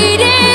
waiting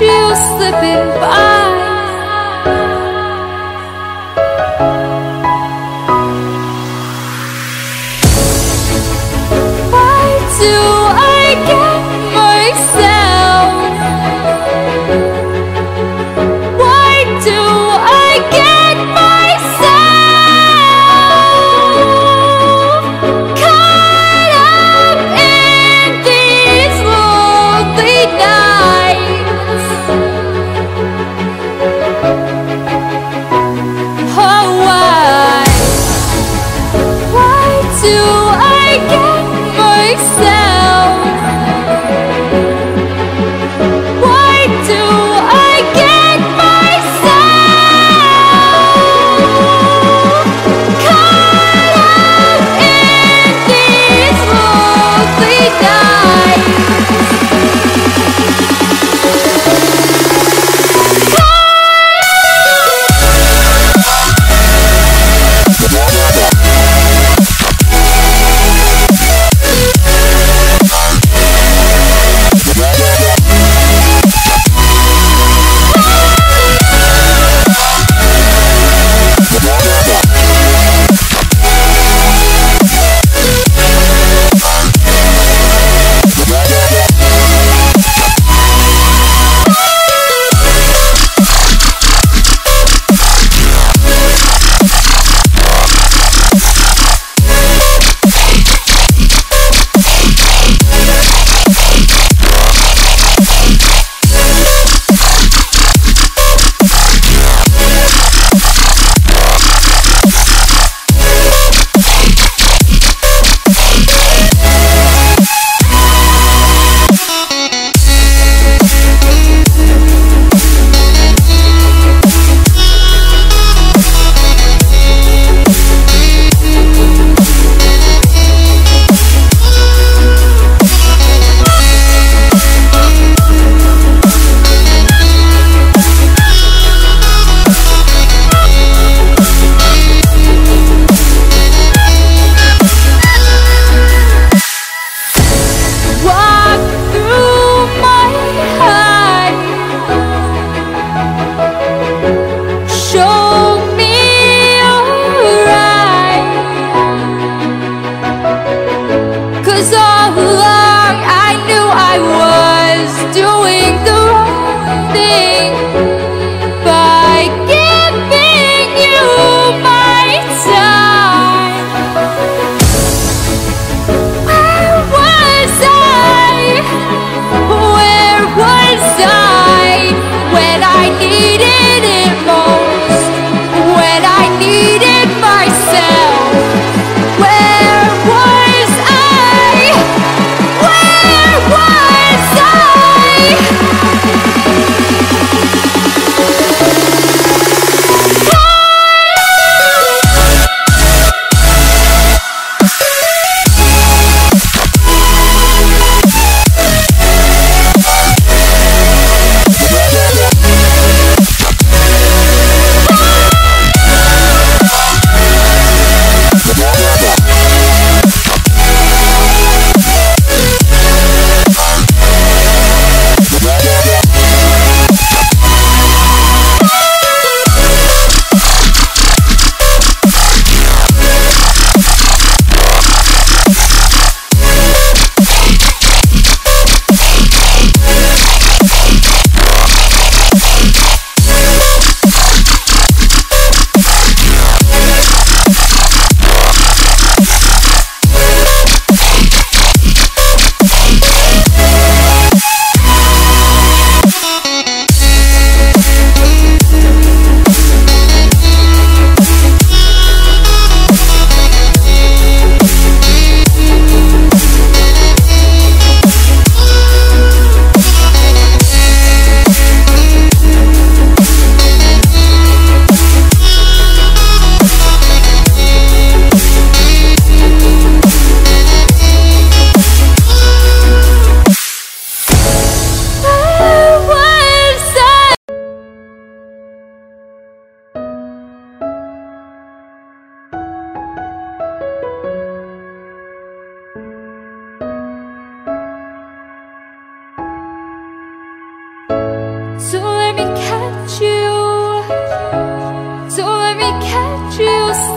you slipping by.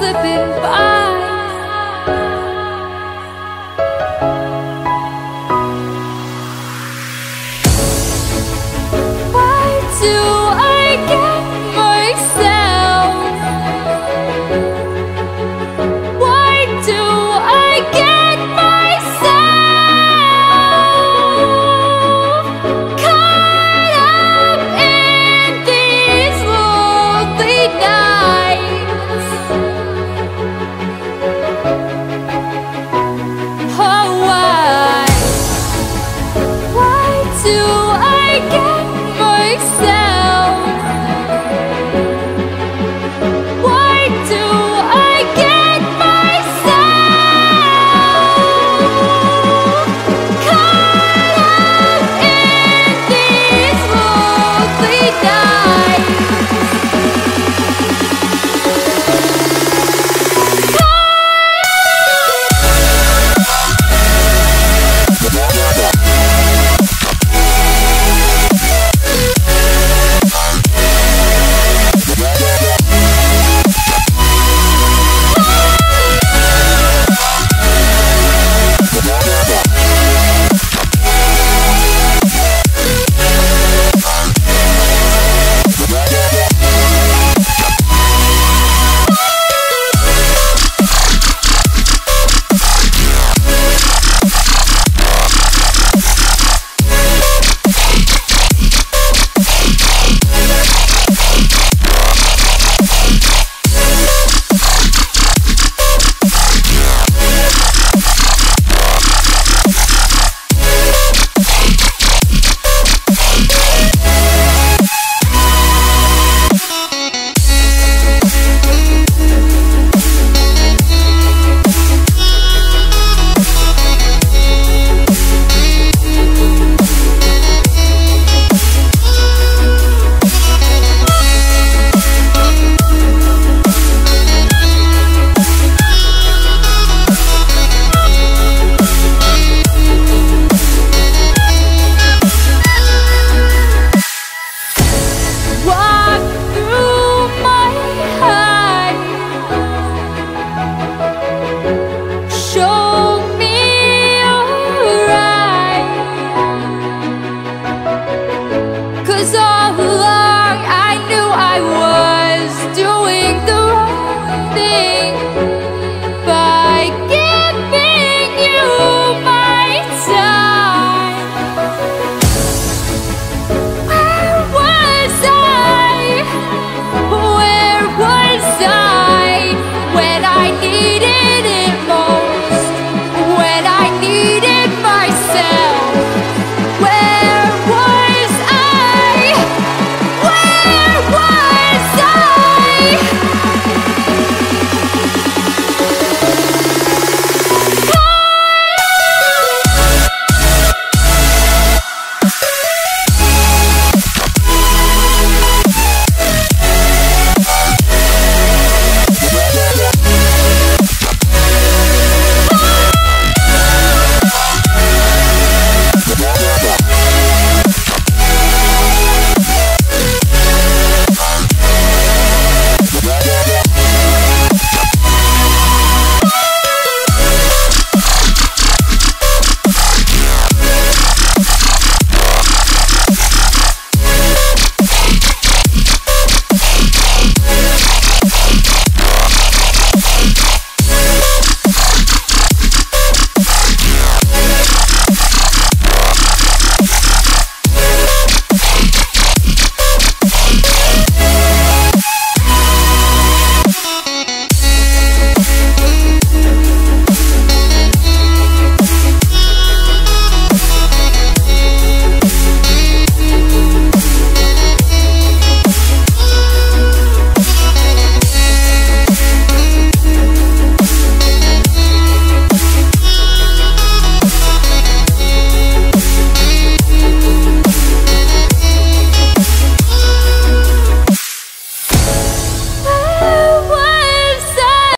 Slipping by.